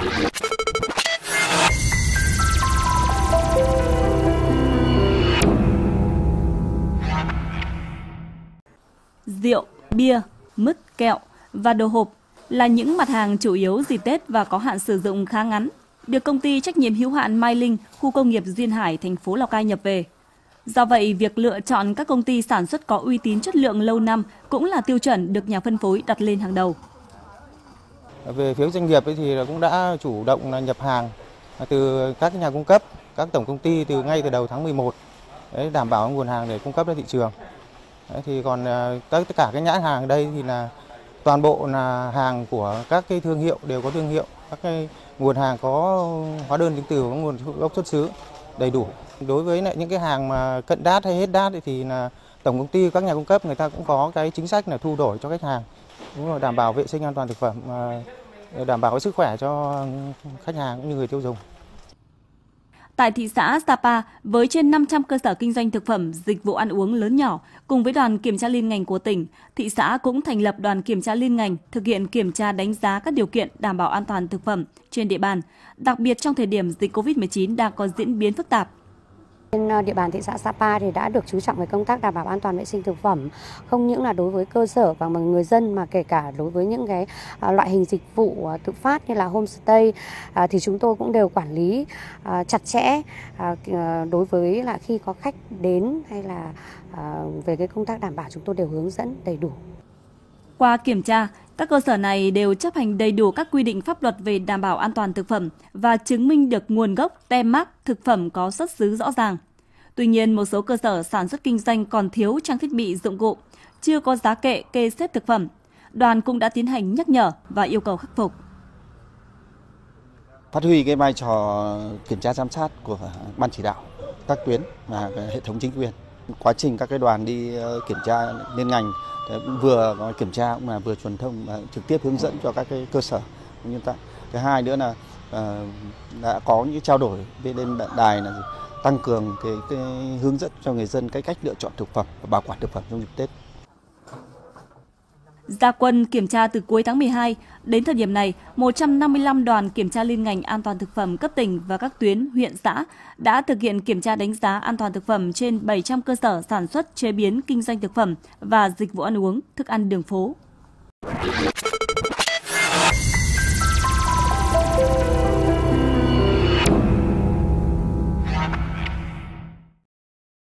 Rượu, bia, mứt, kẹo và đồ hộp là những mặt hàng chủ yếu dịp Tết và có hạn sử dụng khá ngắn, được công ty trách nhiệm hữu hạn Mai Linh, khu công nghiệp Duyên Hải, thành phố Lào Cai nhập về. Do vậy, việc lựa chọn các công ty sản xuất có uy tín chất lượng lâu năm cũng là tiêu chuẩn được nhà phân phối đặt lên hàng đầu. Về phía doanh nghiệp thì cũng đã chủ động nhập hàng từ các nhà cung cấp, các tổng công ty từ ngay từ đầu tháng 11 để đảm bảo nguồn hàng để cung cấp ra thị trường. Đấy, thì còn à, tất cả các nhãn hàng đây thì là toàn bộ là hàng của các cái thương hiệu đều có thương hiệu, các cái nguồn hàng có hóa đơn chứng từ có nguồn gốc xuất xứ đầy đủ. Đối với lại những cái hàng mà cận đát hay hết đát thì là tổng công ty các nhà cung cấp người ta cũng có cái chính sách là thu đổi cho khách hàng. Đúng rồi, đảm bảo vệ sinh an toàn thực phẩm, à, đảm bảo cái sức khỏe cho khách hàng cũng như người tiêu dùng. Tại thị xã Sapa, với trên 500 cơ sở kinh doanh thực phẩm, dịch vụ ăn uống lớn nhỏ, cùng với đoàn kiểm tra liên ngành của tỉnh, thị xã cũng thành lập đoàn kiểm tra liên ngành thực hiện kiểm tra đánh giá các điều kiện đảm bảo an toàn thực phẩm trên địa bàn, đặc biệt trong thời điểm dịch COVID-19 đang có diễn biến phức tạp. Trên ờ, địa bàn thị xã Sapa thì đã được chú trọng về công tác đảm bảo an toàn vệ sinh thực phẩm, không những là đối với cơ sở và người dân mà kể cả đối với những cái ờ, loại hình dịch vụ ờ, tự phát như là homestay thì chúng tôi cũng đều quản lý chặt chẽ đối với là khi có khách đến hay là về cái công tác đảm bảo chúng tôi đều hướng dẫn đầy đủ. Qua kiểm tra, các cơ sở này đều chấp hành đầy đủ các quy định pháp luật về đảm bảo an toàn thực phẩm và chứng minh được nguồn gốc, tem mác thực phẩm có xuất xứ rõ ràng. Tuy nhiên, một số cơ sở sản xuất kinh doanh còn thiếu trang thiết bị dụng cụ, chưa có giá kệ kê xếp thực phẩm. Đoàn cũng đã tiến hành nhắc nhở và yêu cầu khắc phục. Phát huy cái vai trò kiểm tra giám sát của ban chỉ đạo các tuyến và hệ thống chính quyền. Quá trình các cái đoàn đi ờ, kiểm tra liên ngành vừa kiểm tra cũng mà vừa truyền thông ờ, trực tiếp hướng dẫn cho các cái cơ sở như ta. Thứ hai nữa là ờ, đã có những trao đổi với lên đài là tăng cường cái, cái hướng dẫn cho người dân cái cách lựa chọn thực phẩm và bảo quản thực phẩm trong dịp Tết. Gia quân kiểm tra từ cuối tháng 12, đến thời điểm này, 155 đoàn kiểm tra liên ngành an toàn thực phẩm cấp tỉnh và các tuyến, huyện, xã đã thực hiện kiểm tra đánh giá an toàn thực phẩm trên 700 cơ sở sản xuất, chế biến, kinh doanh thực phẩm và dịch vụ ăn uống, thức ăn đường phố.